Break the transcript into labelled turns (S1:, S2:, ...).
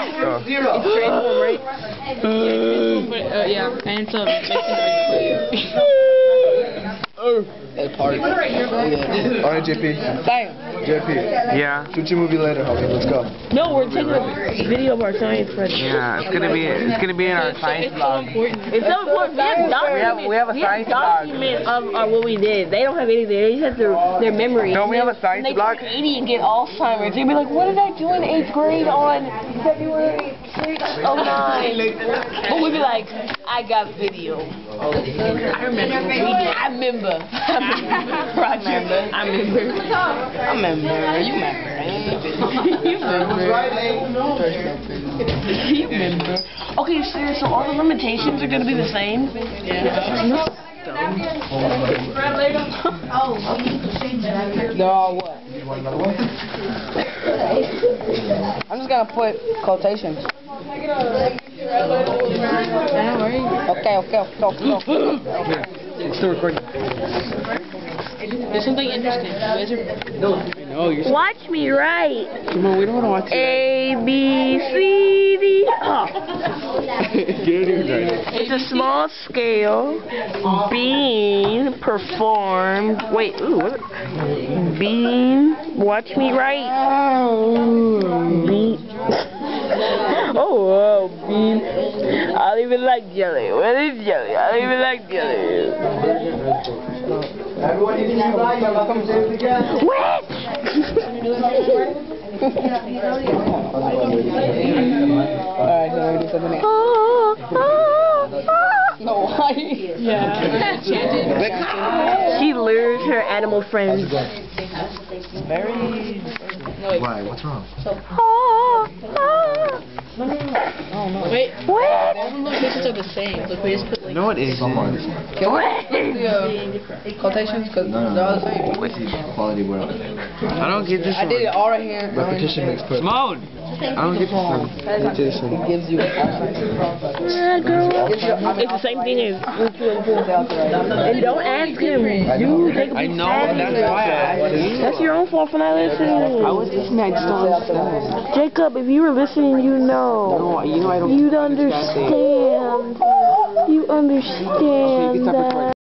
S1: Oh.
S2: Transform, right?
S3: Uh, yeah, and it's a making
S2: Hey, party. Yeah.
S1: Alright, JP.
S2: Damn.
S1: JP.
S4: Yeah.
S1: Shoot your movie later, homie. Let's go.
S2: No, we're taking a video of our science project.
S4: Yeah, it's gonna be it's gonna be in our science vlog.
S2: It's so important. We have documents.
S4: we have a science blog.
S2: document of, of what we did. They don't have anything. They just have their their memories.
S4: Don't we have a
S2: And
S4: science
S2: they
S4: blog?
S2: turn 80 and get Alzheimer's. They'd be like, what did I do in eighth grade on February 6th, 09? But we'd be like, I got video. I remember what we did. I remember. I remember. I remember. I remember. I remember. You remember. you remember. you remember. Okay, Sarah, so all the limitations are going to be the same? Yeah. They're all what? I'm just gonna put quotations. Okay, okay, okay, okay. okay.
S4: It's still recording.
S3: There's something interesting. You guys are
S4: No,
S2: Watch me write.
S4: Come on, we don't wanna watch it.
S2: A B C D. Oh.
S4: Get it here,
S2: It's a small scale being performed. Wait, ooh, what? Being. Watch me write. Be. Oh, oh, bean. I don't even like jelly. What is jelly? I don't even like jelly.
S4: Alright, so we do something else.
S2: No, why?
S3: yeah.
S2: She lures her animal friends.
S4: Very.
S1: Why? What's wrong? Ah, ah.
S3: Wait,
S2: What?
S3: all the locations are the same. Look, we just put like.
S4: No, it isn't.
S1: Someone.
S2: Quotations, because they're all the same.
S1: Quality world.
S4: I don't get this
S2: I did it
S4: one.
S2: all right here.
S1: Repetition makes perfect.
S4: Simone! I don't get this one.
S1: Repetition.
S2: gives you It's the same thing as one, two, and four. Don't ask him. You take a
S4: I know, that's why I asked you.
S2: That's your own fault for not listening.
S4: I was listening, I just don't understand.
S2: Jacob, if you were listening, you know.
S4: No, you know I don't.
S2: You'd understand. You understand that.
S4: recording.